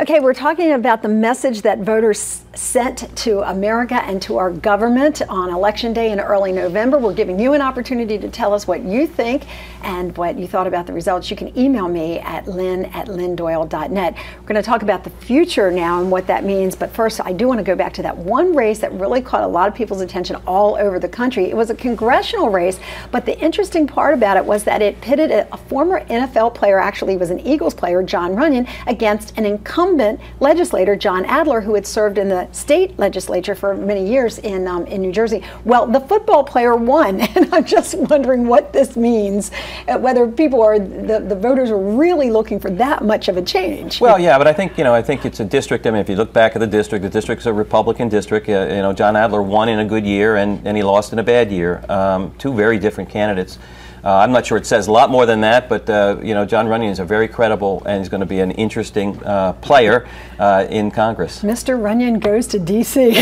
Okay, we're talking about the message that voters sent to America and to our government on election day in early November. We're giving you an opportunity to tell us what you think and what you thought about the results. You can email me at lynn at lynndoyle.net. We're going to talk about the future now and what that means, but first I do want to go back to that one race that really caught a lot of people's attention all over the country. It was a congressional race, but the interesting part about it was that it pitted a, a former NFL player, actually was an Eagles player, Jon Runyan, against an incumbent incumbent legislator, John Adler, who had served in the state legislature for many years in, um, in New Jersey. Well, the football player won, and I'm just wondering what this means, uh, whether people are, the, the voters are really looking for that much of a change. Well, yeah, but I think, you know, I think it's a district. I mean, if you look back at the district, the district's a Republican district. Uh, you know, John Adler won in a good year and, and he lost in a bad year. Um, two very different candidates. Uh, I'm not sure it says a lot more than that, but uh, you know, Jon Runyan is a very credible and he's going to be an interesting uh, player uh, in Congress. Mr. Runyan goes to D.C.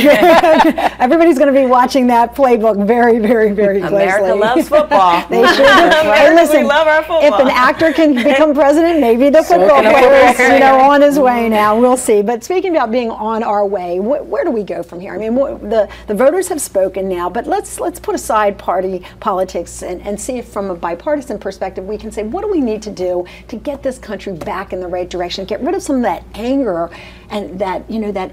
Everybody's going to be watching that playbook very, very, very closely. America loves football. they should. hey, listen, we love our football. If an actor can become president, maybe the football player is you know on his way now. We'll see. But speaking about being on our way, wh where do we go from here? I mean, the the voters have spoken now, but let's let's put aside party politics and, and see if from a bipartisan perspective, we can say, what do we need to do to get this country back in the right direction, get rid of some of that anger and that, you know, that,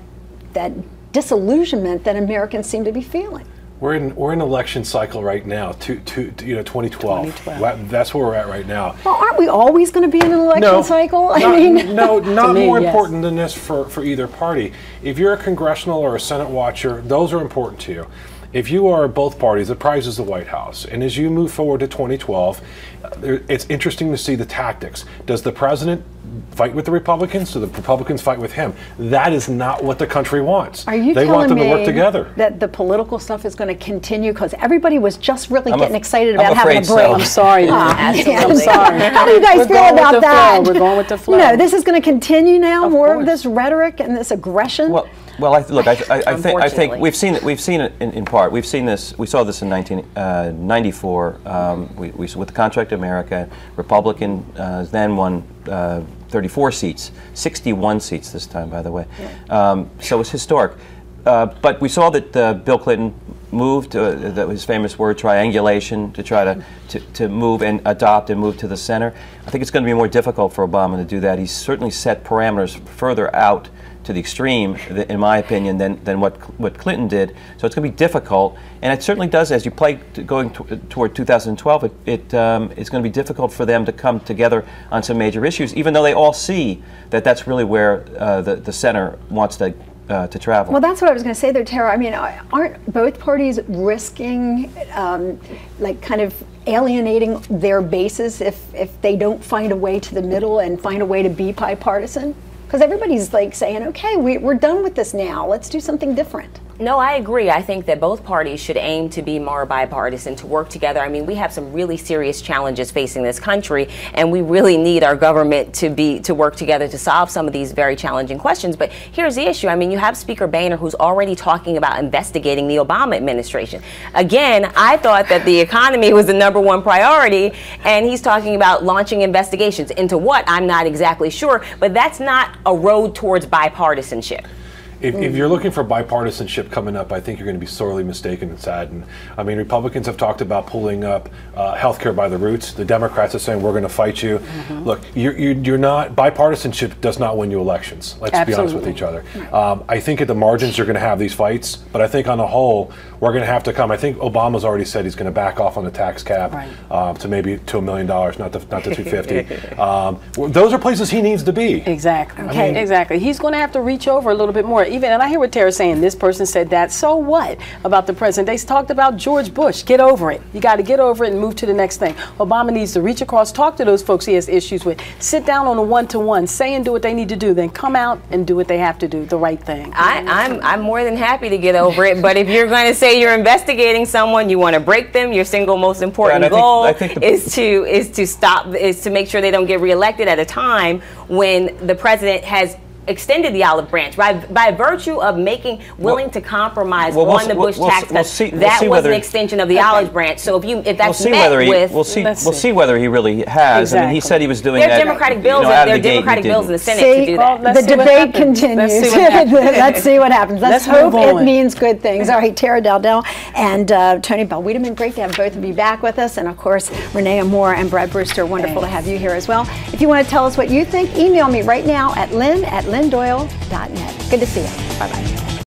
that disillusionment that Americans seem to be feeling? We're in we're in election cycle right now. To, to, to you know 2012. 2012. That's where we're at right now. Well, aren't we always going to be in an election no, cycle? I not, mean, no, not me, more yes. important than this for for either party. If you're a congressional or a Senate watcher, those are important to you. If you are both parties, the prize is the White House. And as you move forward to 2012, uh, it's interesting to see the tactics. Does the president fight with the Republicans? so the Republicans fight with him? That is not what the country wants. Are you they telling want them me to work together. that the political stuff is going to continue? Because everybody was just really I'm getting af- excited I'm about having a afraid so. break. I'm sorry, Lynn. Ah, yeah. I'm sorry. How do you guys We're feel about that? flow. We're going with the flow. No, this is going to continue now. Of more of this rhetoric and this aggression. Well, well, I, look, I, I, I think I think we've seen it. We've seen it in, in part. We've seen this. We saw this in 1994 um, we, we, with the Contract America. Republican uh, then won uh, 34 seats, 61 seats this time, by the way. Um, so it's historic. Uh, but we saw that uh, Bill Clinton moved, uh, that his famous word, triangulation, to try to, to, to move and adopt and move to the center. I think it's going to be more difficult for Obama to do that. He's certainly set parameters further out to the extreme, in my opinion, than, than what, what Clinton did. So it's going to be difficult. And it certainly does, as you play t- going toward 2012, it, it, um, it's going to be difficult for them to come together on some major issues, even though they all see that that's really where uh, the, the center wants to, uh, to travel. Well, that's what I was going to say there, Tara. I mean, aren't both parties risking, um, like, kind of alienating their bases if, if they don't find a way to the middle and find a way to be bipartisan? Because everybody's like saying, okay, we, we're done with this now. Let's do something different. No, I agree. I think that both parties should aim to be more bipartisan, to work together. I mean, we have some really serious challenges facing this country, and we really need our government to be to work together to solve some of these very challenging questions. But here's the issue. I mean, you have Speaker Boehner who's already talking about investigating the Obama administration. Again, I thought that the economy was the number one priority, and he's talking about launching investigations into what I'm not exactly sure, but that's not a road towards bipartisanship. If, if you're looking for bipartisanship coming up, I think you're going to be sorely mistaken and saddened. I mean, Republicans have talked about pulling up uh, health care by the roots. The Democrats are saying we're going to fight you. Look, you're, you're, you're not bipartisanship does not win you elections. Let's be honest with each other. Um, I think at the margins you're going to have these fights, but I think on the whole we're going to have to come. I think Obama's already said he's going to back off on the tax cap Right. uh, to maybe to a million dollars, not to not to 250. um, those are places he needs to be. Exactly. Okay. Exactly. He's going to have to reach over a little bit more. Even, and I hear what Tara's saying. This person said that. So what about the president? They talked about George Bush. Get over it. You got to get over it and move to the next thing. Obama needs to reach across, talk to those folks he has issues with, sit down on a one-to-one, say and do what they need to do, then come out and do what they have to do, the right thing. I, I'm I'm more than happy to get over it. But if you're going to say you're investigating someone, you want to break them. Your single most important Yeah, and I think- goal I think the- is to is to stop is to make sure they don't get reelected at a time when the president has extended the olive branch by by virtue of making willing to compromise well, we'll on the Bush we'll tax s- we'll cuts. see- we'll that see was whether- an extension of the olive branch. So if you if We'll that's see met whether he. with We'll see. Let's We'll see. see whether he really has. I mean, he said he was doing there are that. Democratic you bills know, and out of there are the Democratic bills in the didn't. Senate to do that. let's the debate continues. Let's see what happens. Let's see what happens. Let's, Let's hope it means good things. All right, Tara Dowdell and uh, Tony Bell Wiedemann, great to have both of you back with us. And of course, Renee Moore and Brad Brewster, wonderful to have you here as well. If you want to tell us what you think, email me right now at lynn at lynndoyle.net. Good to see you. Bye bye.